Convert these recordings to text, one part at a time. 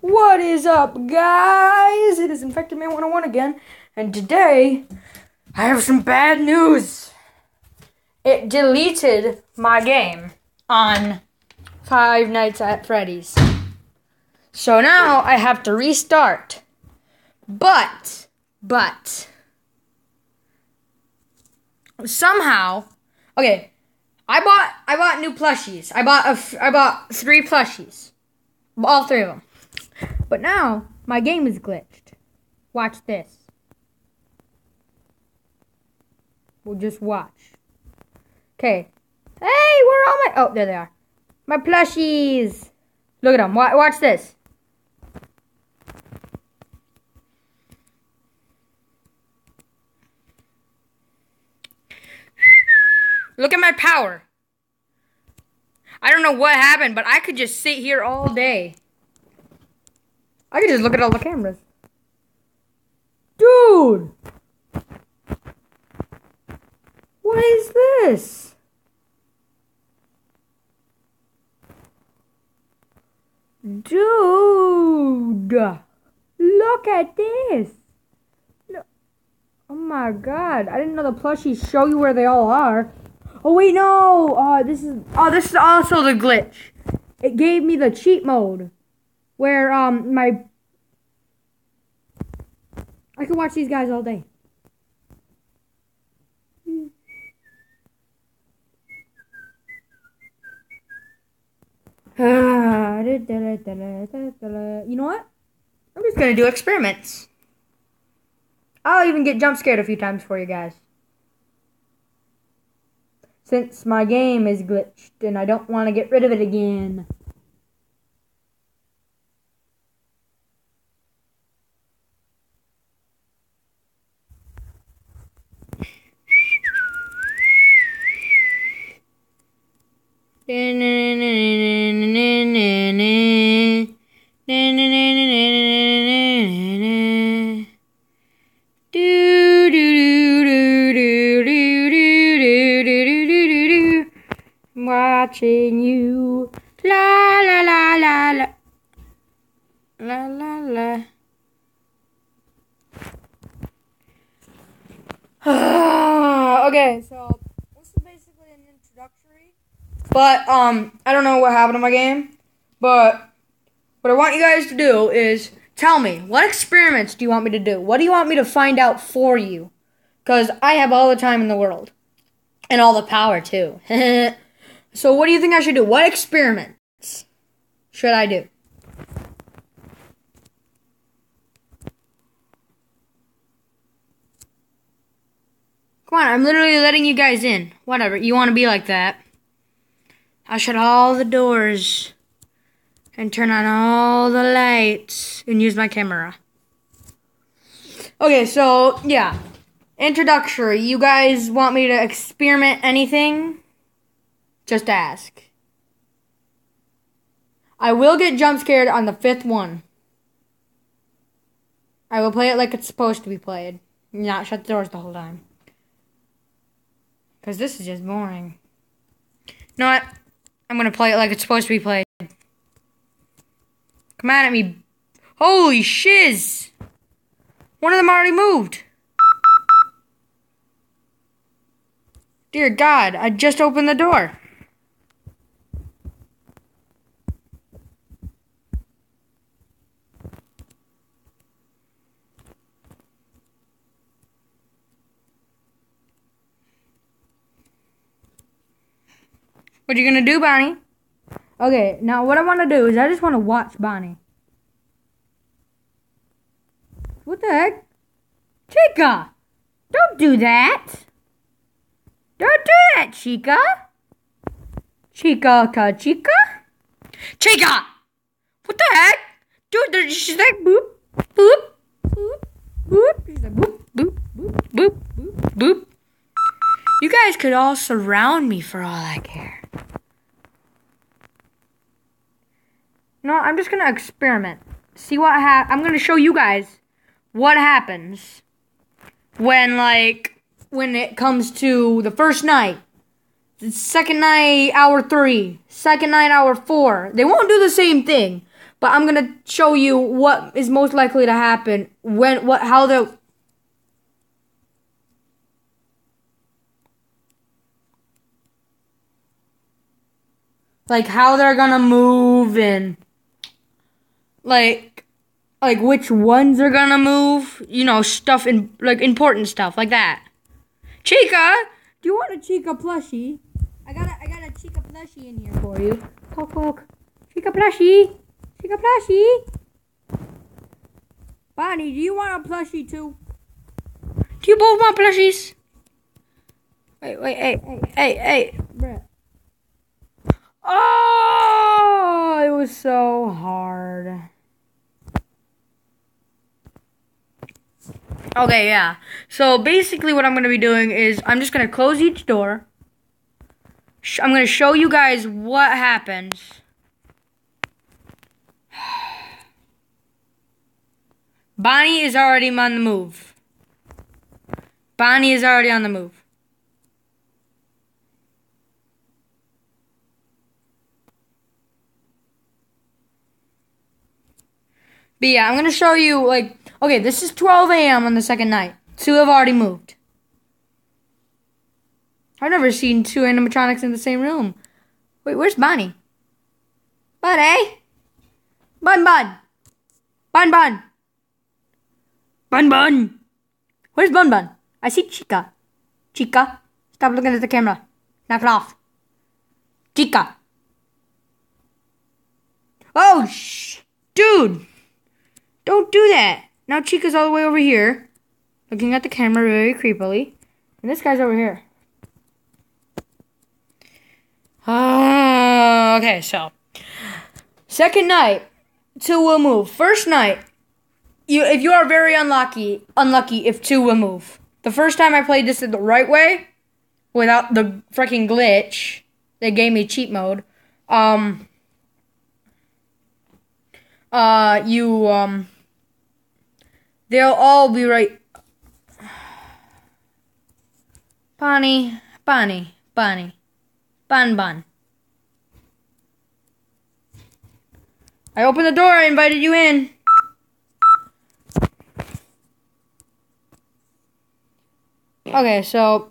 What is up, guys? It is Infected Man 101 again, and today I have some bad news. It deleted my game on Five Nights at Freddy's. So now I have to restart. But, but, somehow, okay, I bought I bought new plushies. I bought a I bought three plushies, all three of them. But now my game is glitched. Watch this. We'll just watch. Okay. Hey, where are my? Oh, there they are. My plushies. Look at them. Watch this. Look at my power. I don't know what happened, but I could just sit here all day. I could just look at all the cameras. Dude! What is this? Dude! Look at this! Oh my god, I didn't know the plushies show you where they all are. Oh wait, no. Uh, this is. Oh, this is also the glitch. It gave me the cheat mode, where um my. I can watch these guys all day. You know what? I'm just gonna do experiments. I'll even get jump scared a few times for you guys since my game is glitched and I don't want to get rid of it again. Watching you. La la la la la. La la la. okay, so this is basically an introductory. But um, I don't know what happened to my game. But what I want you guys to do is tell me what experiments do you want me to do? What do you want me to find out for you? Because I have all the time in the world. And all the power, too. So, what do you think I should do? What experiments should I do? Come on, I'm literally letting you guys in. Whatever, you want to be like that. I'll shut all the doors and turn on all the lights and use my camera. Okay, so yeah. Introductory. You guys want me to experiment anything? Just ask. I will get jump scared on the fifth one. I will play it like it's supposed to be played. Not shut the doors the whole time. Because this is just boring. You know what? I'm to play it like it's supposed to be played. Come at me. Holy shiz! One of them already moved. Dear God, I just opened the door. What are you gonna do, Bonnie? Okay, now what I want to do is I just want to watch Bonnie. What the heck? Chica! Don't do that! Don't do that, Chica! Chica, ka, Chica? Chica! What the heck? Dude, she's like boop, boop, boop, boop. She's like boop, boop, boop, boop, boop, boop. You guys could all surround me for all I care. No, I'm just gonna experiment. See what ha- I'm gonna show you guys what happens when like when it comes to the first night, the second night, hour three, second night, hour four. They won't do the same thing, but I'm gonna show you what is most likely to happen when what how the like how they're gonna move and like like which ones are gonna move, you know, stuff in like important stuff like that. Chica, do you want a Chica plushie? I got a I got a Chica plushie in here for you. Poke poke. Chica plushie. Chica plushie. Bonnie, do you want a plushie too? Do you both want plushies? Wait, wait, hey, hey, hey, hey, bruh. Oh, it was so hard. Okay, yeah. So basically, what I'm going to be doing is I'm just going to close each door. I'm going to show you guys what happens. Bonnie is already on the move. Bonnie is already on the move. But yeah, I'm gonna show you like okay, this is 12 a.m. on the second night. Two have already moved. I've never seen two animatronics in the same room. Wait, where's Bonnie? Bonnie? Eh? Bun Bun. Bun Bun. Bun Bun. Where's Bun Bun? I see Chica. Chica, stop looking at the camera. Knock it off. Chica. Oh, shh. Dude. Don't do that. Now Chica's all the way over here, looking at the camera very creepily. And this guy's over here. Uh, okay, so. Second night, two will move. First night, you if you are very unlucky, unlucky if two will move. The first time I played this in the right way, without the freaking glitch, they gave me cheat mode. Um, uh, you um They'll all be right. Bonnie, Bonnie, Bonnie, Bon Bon. I opened the door, I invited you in. Okay, so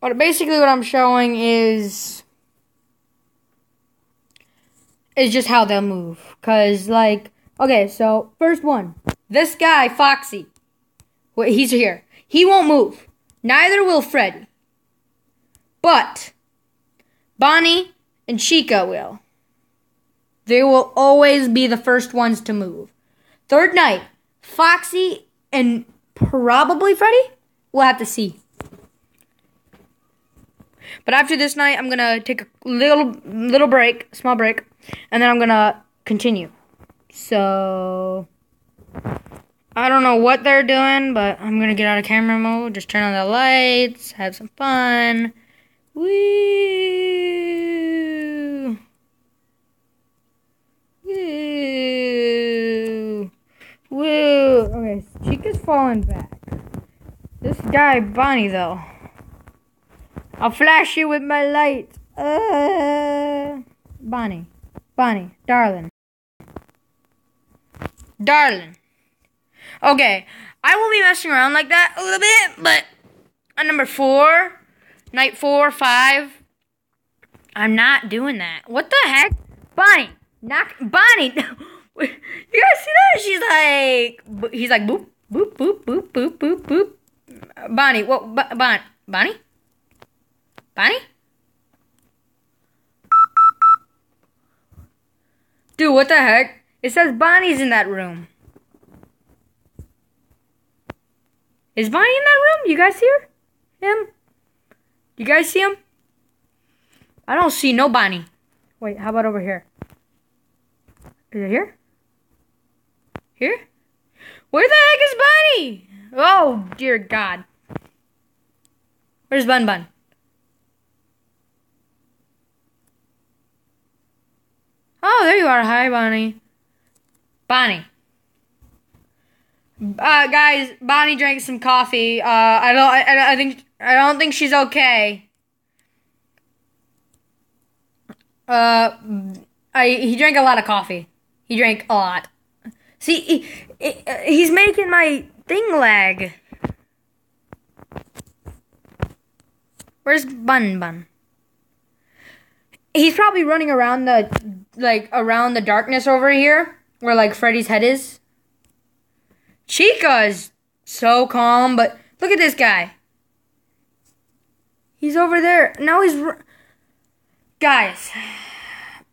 what basically what I'm showing is is just how they'll move. Cause like okay, so first one. This guy, Foxy, wait, he's here. He won't move. Neither will Freddy. But Bonnie and Chica will. They will always be the first ones to move. Third night, Foxy and probably Freddy? We'll have to see. But after this night, I'm gonna take a little little break, small break, and then I'm gonna continue. So I don't know what they're doing, but I'm gonna get out of camera mode, just turn on the lights, have some fun. Woo! Woo! Woo! Okay, Chica's falling back. This guy, Bonnie, though. I'll flash you with my light. Uh, Bonnie. Bonnie, darling. Darling. Okay, I will be messing around like that a little bit, but on number four, night four, five, I'm not doing that. What the heck? Bonnie, knock, Bonnie. you guys see that? She's like, he's like, boop, boop, boop, boop, boop, boop, boop. Bonnie, what, Bon, Bonnie? Bonnie? Dude, what the heck? It says Bonnie's in that room. Is Bonnie in that room? You guys her? Him? You guys see him? I don't see no Bonnie. Wait, how about over here? Is it here? Here? Where the heck is Bonnie? Oh, dear God. Where's Bun Bun? Oh, there you are. Hi, Bonnie. Bonnie. Uh, guys, Bonnie drank some coffee. Uh, I don't. I, I think. I don't think she's okay. Uh, I he drank a lot of coffee. He drank a lot. See, he, he, he's making my thing lag. Where's Bun Bun? He's probably running around the like around the darkness over here, where like Freddy's head is. Chica is so calm, but look at this guy. He's over there. Now he's. Guys,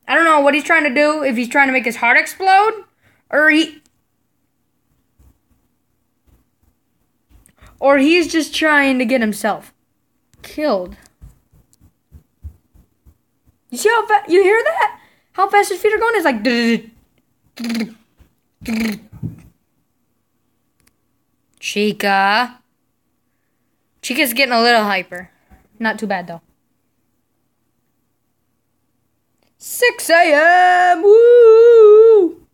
I don't know what he's trying to do. If he's trying to make his heart explode, or he. Or he's just trying to get himself killed. You see how fast you hear that? How fast his feet are going? It's like. Chica. Chica's getting a little hyper. Not too bad though. 6 a.m. Woo!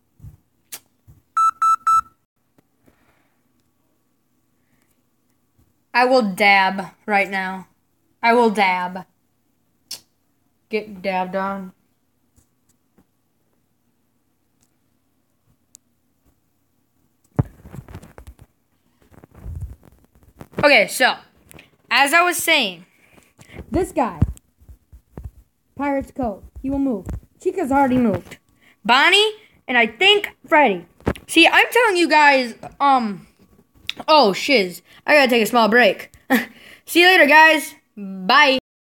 I will dab right now. I will dab. Get dabbed on. Okay, so as I was saying, this guy, Pirate's Cove, he will move. Chica's already moved. Bonnie and I think Freddy. See, I'm telling you guys, um, oh shiz, I gotta take a small break. See you later, guys. Bye.